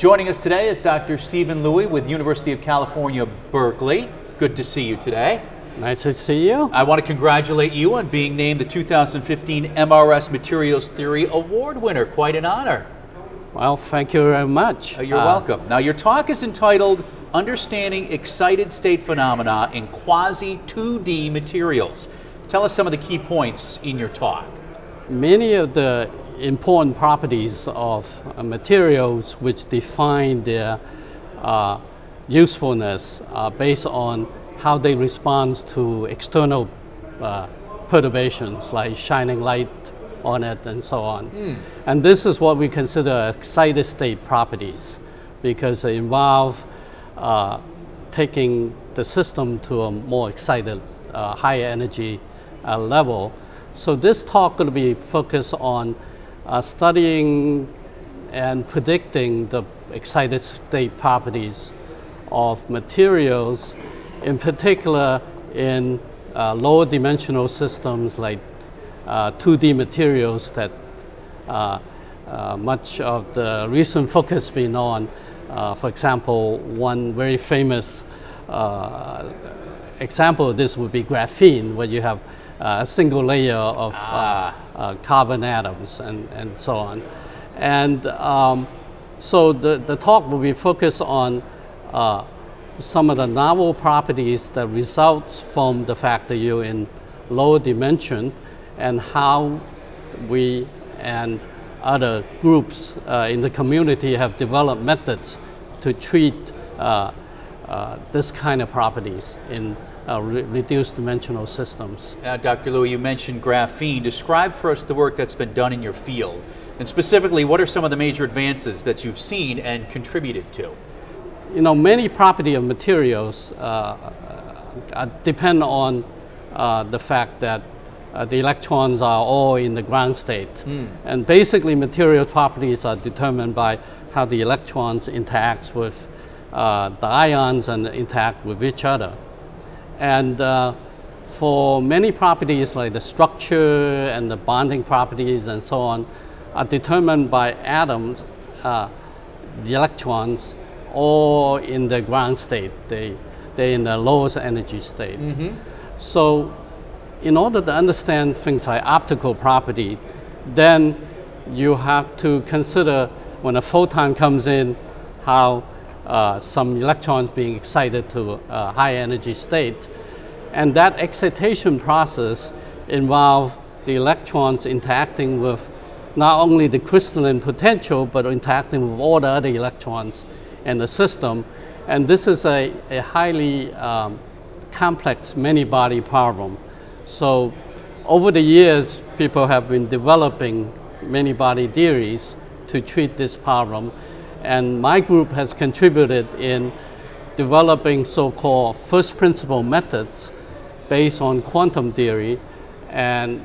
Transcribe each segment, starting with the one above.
Joining us today is Dr. Steven Louie with University of California, Berkeley. Good to see you today. Nice to see you. I want to congratulate you on being named the 2015 MRS Materials Theory Award winner. Quite an honor. Well, thank you very much. Uh, you're uh, welcome. Now, your talk is entitled Understanding Excited State Phenomena in Quasi 2D Materials. Tell us some of the key points in your talk. Many of the important properties of uh, materials which define their uh, usefulness are based on how they respond to external uh, perturbations like shining light on it and so on. Mm. And this is what we consider excited state properties because they involve uh, taking the system to a more excited, uh, higher energy uh, level. So this talk to be focused on uh, studying and predicting the excited state properties of materials, in particular in uh, lower dimensional systems like 2D uh, materials that uh, uh, much of the recent focus been on. for example, one very famous example of this would be graphene, where you have a single layer of ah. uh, carbon atoms and, and so on. And um, so the, the talk will be focused on uh, some of the novel properties that results from the fact that you're in lower dimension and how we and other groups uh, in the community have developed methods to treat uh, uh, this kind of properties in uh, re reduced dimensional systems. Now, Dr. Louie, you mentioned graphene. Describe for us the work that's been done in your field. And specifically, what are some of the major advances that you've seen and contributed to? You know, many property of materials uh, uh depend on uh, the fact that uh, the electrons are all in the ground state. Mm. And basically material properties are determined by how the electrons interact with uh, the ions and interact with each other. And uh, for many properties like the structure and the bonding properties and so on are determined by atoms, uh, the electrons, or in the ground state. They, they're in the lowest energy state. Mm -hmm. So in order to understand things like optical property, then you have to consider when a photon comes in, how uh, some electrons being excited to a high energy state. And that excitation process involves the electrons interacting with not only the crystalline potential, but interacting with all the other electrons in the system. And this is a, a highly um, complex many-body problem. So over the years, people have been developing many-body theories to treat this problem. And my group has contributed in developing so-called first principle methods based on quantum theory and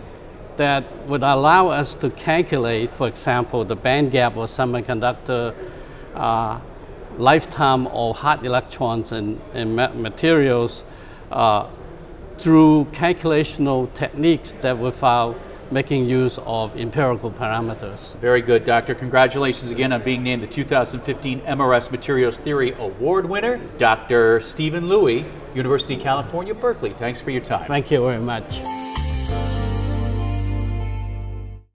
that would allow us to calculate, for example, the band gap of semiconductor uh, lifetime of hot electrons in, in materials uh, through calculational techniques that without making use of empirical parameters. Very good, Doctor. Congratulations again on being named the 2015 MRS Materials Theory Award winner. Dr. Steven Louie, University of California, Berkeley. Thanks for your time. Thank you very much.